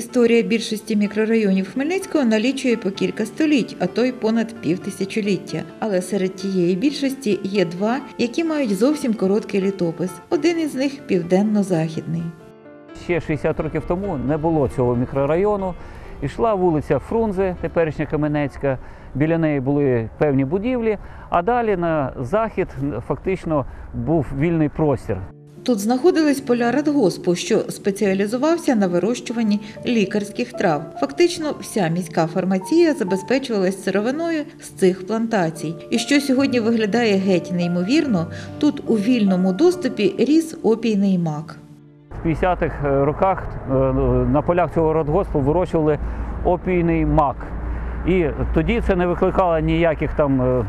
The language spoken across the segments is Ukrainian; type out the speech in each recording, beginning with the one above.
Історія більшості мікрорайонів Хмельницького налічує по кілька століть, а то й понад півтисячоліття. Але серед тієї більшості є два, які мають зовсім короткий літопис. Один із них південно-західний. Ще 60 років тому не було цього мікрорайону. Ішла вулиця Фрунзе, теперішня Каменецька. Біля неї були певні будівлі, а далі на захід фактично був вільний простір. Тут знаходились поля радгоспу, що спеціалізувався на вирощуванні лікарських трав. Фактично, вся міська фармація забезпечувалась сировиною з цих плантацій. І що сьогодні виглядає геть неймовірно, тут у вільному доступі ріс опійний мак. В 50-х роках е, на полях цього радгоспу вирощували опійний мак. І тоді це не викликало ніяких там е,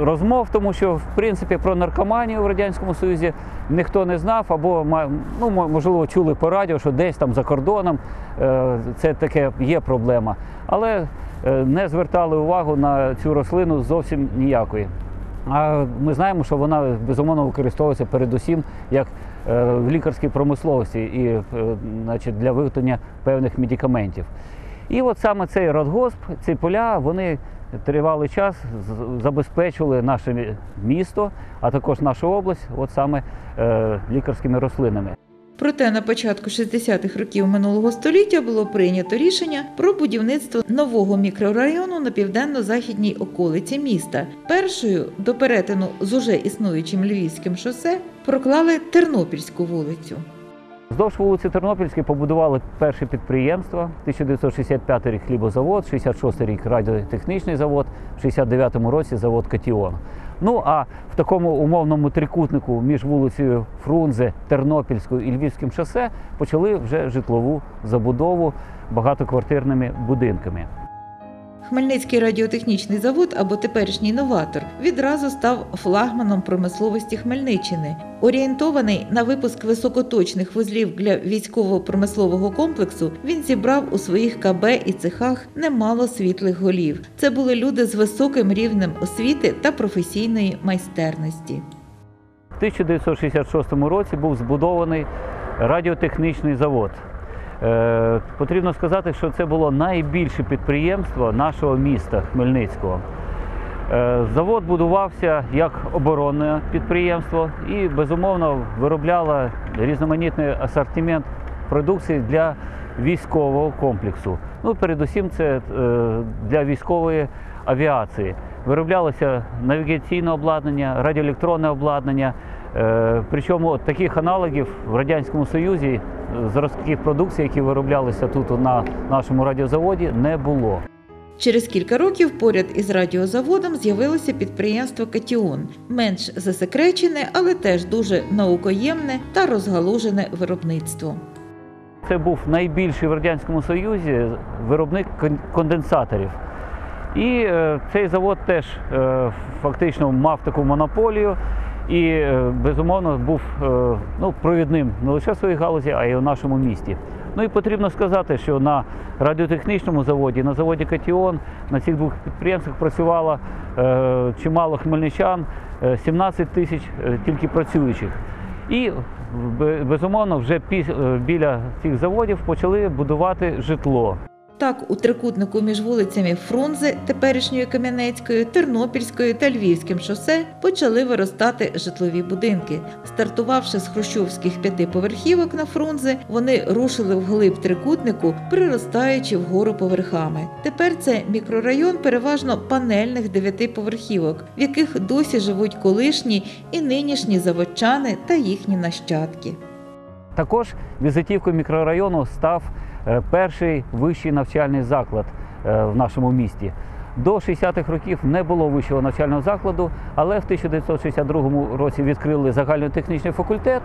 розмов, тому що в принципі про наркоманію в радянському союзі ніхто не знав, або ну, можливо чули по радіо, що десь там за кордоном е, це таке є проблема. Але е, не звертали увагу на цю рослину зовсім ніякої. А ми знаємо, що вона безумовно використовується передусім як в лікарській промисловості і значить, для виготовлення певних медикаментів. І от саме цей радгосп, ці поля, вони тривалий час забезпечували наше місто, а також нашу область, от саме е, лікарськими рослинами. Проте на початку 60-х років минулого століття було прийнято рішення про будівництво нового мікрорайону на південно-західній околиці міста. Першою до перетину з уже існуючим Львівським шосе проклали Тернопільську вулицю. Вздовж вулиці Тернопільській побудували перше підприємство. 1965 рік хлібозавод, 66 рік радіотехнічний завод, в 69-му році завод Катіон. Ну а в такому умовному трикутнику між вулицею Фрунзе, Тернопільською і Львівським шосе почали вже житлову забудову багатоквартирними будинками. Хмельницький радіотехнічний завод або теперішній новатор відразу став флагманом промисловості Хмельниччини. Орієнтований на випуск високоточних вузлів для військово-промислового комплексу, він зібрав у своїх КБ і цехах немало світлих голів. Це були люди з високим рівнем освіти та професійної майстерності. В 1966 році був збудований радіотехнічний завод. Е, потрібно сказати, що це було найбільше підприємство нашого міста Хмельницького. Е, завод будувався як оборонне підприємство і, безумовно, виробляло різноманітний асортимент продукції для військового комплексу. Ну, передусім, це е, для військової авіації. Вироблялося навігаційне обладнання, радіоелектронне обладнання. Е, Причому таких аналогів в Радянському Союзі е, зразків продукції, які вироблялися тут на нашому радіозаводі, не було. Через кілька років поряд із радіозаводом з'явилося підприємство Катіон, менш засекречене, але теж дуже наукоємне та розгалужене виробництво. Це був найбільший в Радянському Союзі виробник конденсаторів. І е, цей завод теж фактично мав таку монополію і, е, безумовно, був е, ну, провідним не лише в своїй галузі, а й у нашому місті. Ну і потрібно сказати, що на радіотехнічному заводі, на заводі Катіон, на цих двох підприємствах працювало е, чимало хмельничан, е, 17 тисяч е, тільки працюючих. І безумовно вже біля цих заводів почали будувати житло. Так, у трикутнику між вулицями Фрунзе, теперішньою Кам'янецькою, Тернопільською та Львівським шосе почали виростати житлові будинки. Стартувавши з хрущовських п'ятиповерхівок на Фрунзе, вони рушили вглиб трикутнику, приростаючи вгору поверхами. Тепер це мікрорайон переважно панельних дев'ятиповерхівок, в яких досі живуть колишні і нинішні заводчани та їхні нащадки. Також візитівкою мікрорайону став перший вищий навчальний заклад е, в нашому місті. До 60-х років не було вищого навчального закладу, але в 1962 році відкрили загальнотехнічний факультет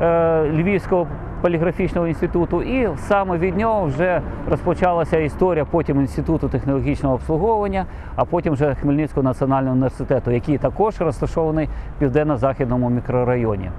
е, Львівського поліграфічного інституту, і саме від нього вже розпочалася історія потім інституту технологічного обслуговування, а потім вже Хмельницького національного університету, який також розташований в південно-західному мікрорайоні.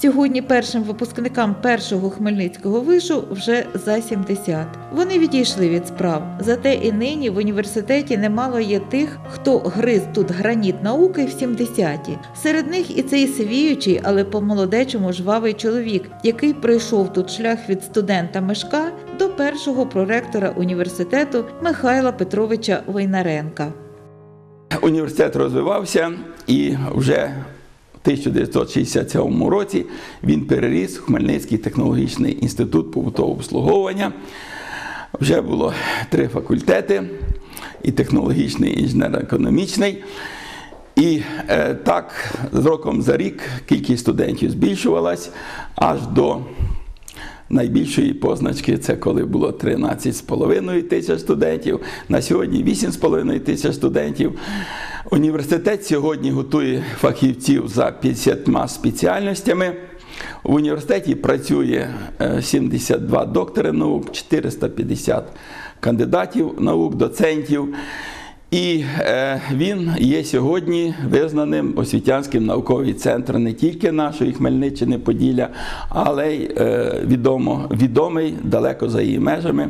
Сьогодні першим випускникам першого хмельницького вишу вже за 70. Вони відійшли від справ. Зате і нині в університеті немало є тих, хто гриз тут граніт науки в 70-ті. Серед них і цей сивіючий, але по-молодечому жвавий чоловік, який пройшов тут шлях від студента Мешка до першого проректора університету Михайла Петровича Войнаренка. Університет розвивався і вже 1967 році він переріс Хмельницький технологічний інститут побутового обслуговування. Вже було три факультети: і технологічний, і інженерно-економічний. І е, так, з роком за рік кількість студентів збільшувалась аж до найбільшої позначки це коли було 13,5 тисяч студентів. На сьогодні 8,5 тисяч студентів. Університет сьогодні готує фахівців за 50 спеціальностями. В університеті працює е, 72 доктори наук, 450 кандидатів наук, доцентів. І е, він є сьогодні визнаним освітянським науковий центр не тільки нашої Хмельниччини, Поділля, але й е, відомо, відомий далеко за її межами.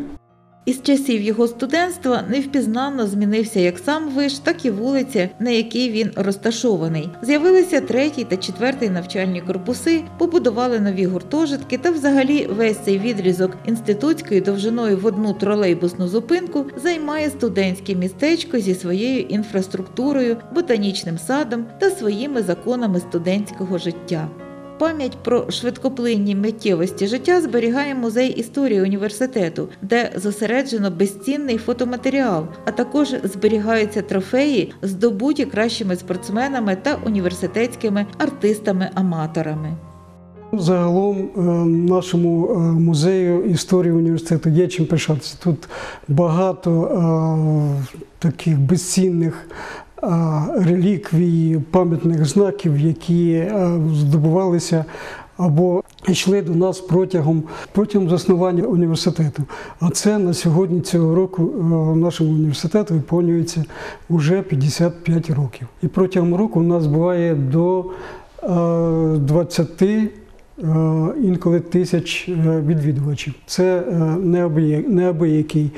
Із часів його студентства невпізнанно змінився як сам виш, так і вулиця, на якій він розташований. З'явилися третій та четвертий навчальні корпуси, побудували нові гуртожитки та взагалі весь цей відрізок інститутської довжиною в одну тролейбусну зупинку займає студентське містечко зі своєю інфраструктурою, ботанічним садом та своїми законами студентського життя. Пам'ять про швидкоплинні миттєвості життя зберігає музей історії університету, де зосереджено безцінний фотоматеріал, а також зберігаються трофеї, здобуті кращими спортсменами та університетськими артистами-аматорами. Загалом е, нашому е, музею історії університету є чим пишатися. Тут багато е, таких безцінних реліквій, пам'ятних знаків, які е, здобувалися або йшли до нас протягом, протягом заснування університету. А це на сьогодні цього року е, нашому університету виповнюється вже 55 років. І протягом року у нас буває до е, 20 е, інколи тисяч відвідувачів. Це неабиякий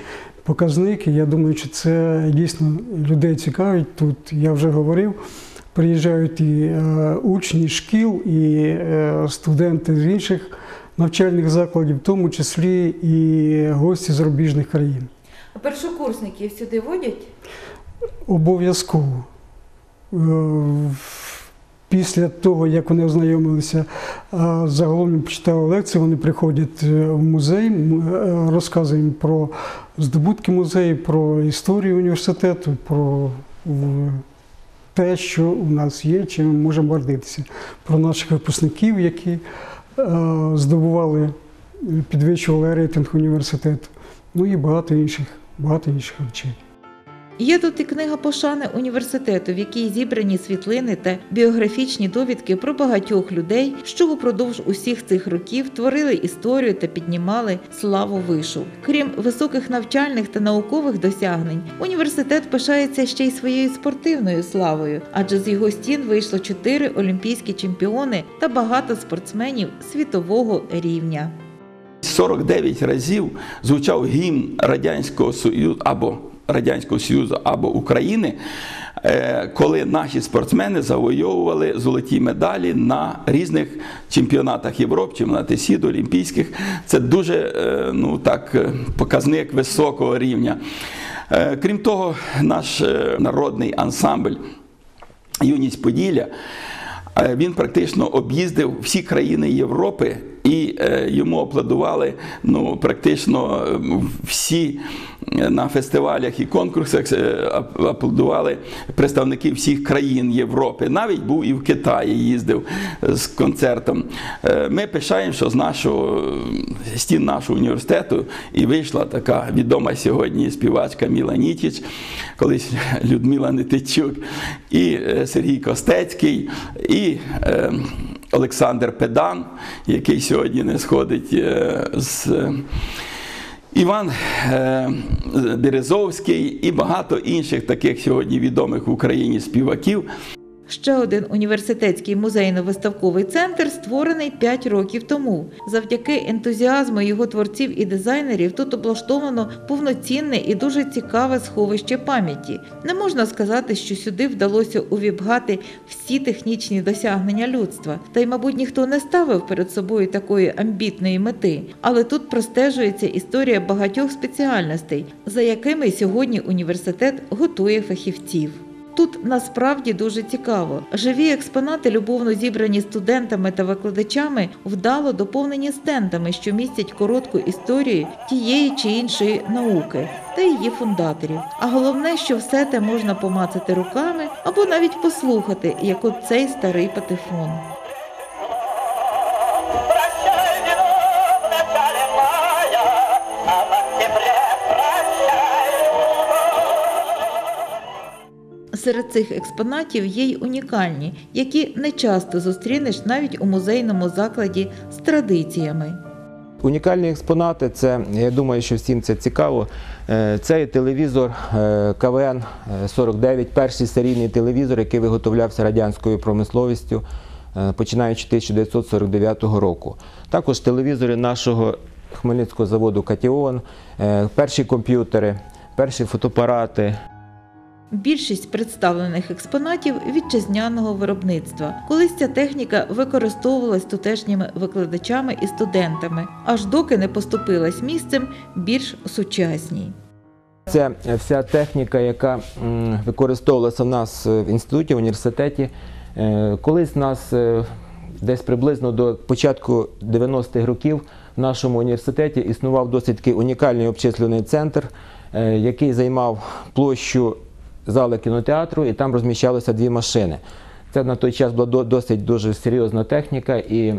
показник. і Я думаю, що це дійсно людей цікавить. Тут я вже говорив. Приїжджають і е, учні шкіл, і е, студенти з інших навчальних закладів, в тому числі і гості з зарубіжних країн. А першокурсників сюди водять? Обов'язково. Е, Після того, як вони ознайомилися, загалом почитали лекції, вони приходять е, в музей, е, розказуємо про здобутки музею, про історію університету, про те, що у нас є, чим ми можемо гордитися, про наших випускників, які е, здобували, е, підвищували рейтинг університету, ну і багато інших, багато інших речей. Є тут і книга пошани університету, в якій зібрані світлини та біографічні довідки про багатьох людей, що упродовж усіх цих років творили історію та піднімали славу вишу. Крім високих навчальних та наукових досягнень, університет пишається ще й своєю спортивною славою, адже з його стін вийшло чотири олімпійські чемпіони та багато спортсменів світового рівня. 49 разів звучав гімн Радянського Союзу або Радянського Союзу або України, е, коли наші спортсмени завойовували золоті медалі на різних чемпіонатах Європи, чемпіонати світу, Олімпійських. Це дуже е, ну, так, е, показник високого рівня. Крім того, наш народний ансамбль Юність Поділля. Він практично об'їздив всі країни Європи і йому аплодували ну, практично всі на фестивалях і конкурсах е, аплодували представники всіх країн Європи. Навіть був і в Китаї їздив е, з концертом. Е, Ми пишаємо, що з нашого стін нашого університету і вийшла така відома сьогодні співачка Міла Нітіч, колись Людмила Нетичук, і Сергій Костецький, і Олександр Педан, який сьогодні не сходить з. Іван е, Березовський і багато інших таких сьогодні відомих в Україні співаків. Ще один університетський музейно-виставковий центр створений 5 років тому. Завдяки ентузіазму його творців і дизайнерів тут облаштовано повноцінне і дуже цікаве сховище пам'яті. Не можна сказати, що сюди вдалося увібгати всі технічні досягнення людства. Та й, мабуть, ніхто не ставив перед собою такої амбітної мети. Але тут простежується історія багатьох спеціальностей, за якими сьогодні університет готує фахівців. Тут насправді дуже цікаво. Живі експонати, любовно зібрані студентами та викладачами, вдало доповнені стендами, що містять коротку історію тієї чи іншої науки та її фундаторів. А головне, що все те можна помацати руками або навіть послухати, як от цей старий патефон. Серед цих експонатів є й унікальні, які не часто зустрінеш навіть у музейному закладі з традиціями. Унікальні експонати, це я думаю, що всім це цікаво. Е, Це телевізор е, КВН 49, перший серійний телевізор, який виготовлявся радянською промисловістю, е, починаючи 1949 року. Також телевізори нашого Хмельницького заводу Катіон, е, перші комп'ютери, перші фотоапарати. Більшість представлених експонатів вітчизняного виробництва. Колись ця техніка використовувалась тутешніми викладачами і студентами, аж доки не поступилась місцем більш сучасній. Це вся техніка, яка використовувалася в нас е, в інституті, в університеті. Е, Колись нас е, десь приблизно до початку 90-х років в нашому університеті існував досить такий унікальний обчислюваний центр, який займав площу зали кінотеатру, і там розміщалися дві машини. Це на той час була досить дуже серйозна техніка, і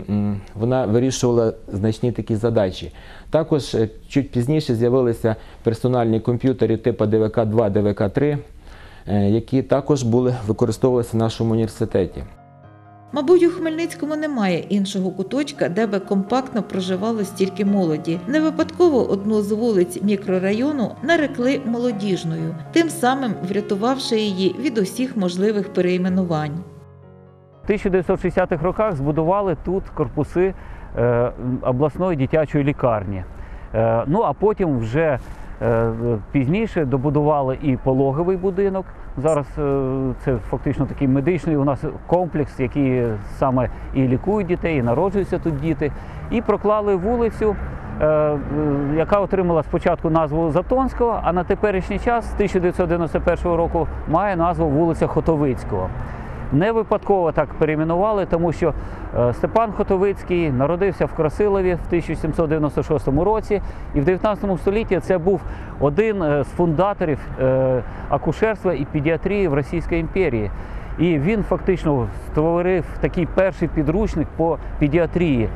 вона вирішувала значні такі задачі. Також е, чуть пізніше з'явилися персональні комп'ютери типу ДВК-2, ДВК-3, е, які також були використовувалися в нашому університеті. Мабуть, у Хмельницькому немає іншого куточка, де би компактно проживало стільки молоді. Не випадково одну з вулиць мікрорайону нарекли молодіжною, тим самим врятувавши її від усіх можливих перейменувань. В 1960-х роках збудували тут корпуси е, обласної дитячої лікарні. Е, ну а потім вже пізніше добудували і пологовий будинок. Зараз е, це фактично такий медичний у нас комплекс, який саме і лікує дітей, і народжуються тут діти. І проклали вулицю, е, е, яка отримала спочатку назву Затонського, а на теперішній час з 1991 року має назву вулиця Хотовицького. Не випадково так перейменували, тому що е, Степан Хотовицький народився в Красилові в 1796 році, і в 19 столітті це був один е, з фундаторів е, акушерства і педіатрії в Російській імперії. І він фактично створив такий перший підручник по педіатрії.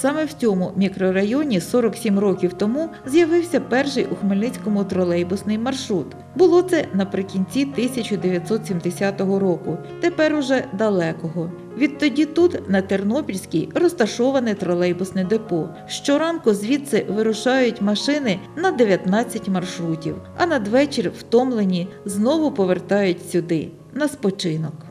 Саме в цьому мікрорайоні 47 років тому з'явився перший у Хмельницькому тролейбусний маршрут. Було це наприкінці 1970 року, тепер уже далекого. Відтоді тут, на Тернопільській, розташоване тролейбусне депо. Щоранку звідси вирушають машини на 19 маршрутів, а надвечір втомлені знову повертають сюди на спочинок.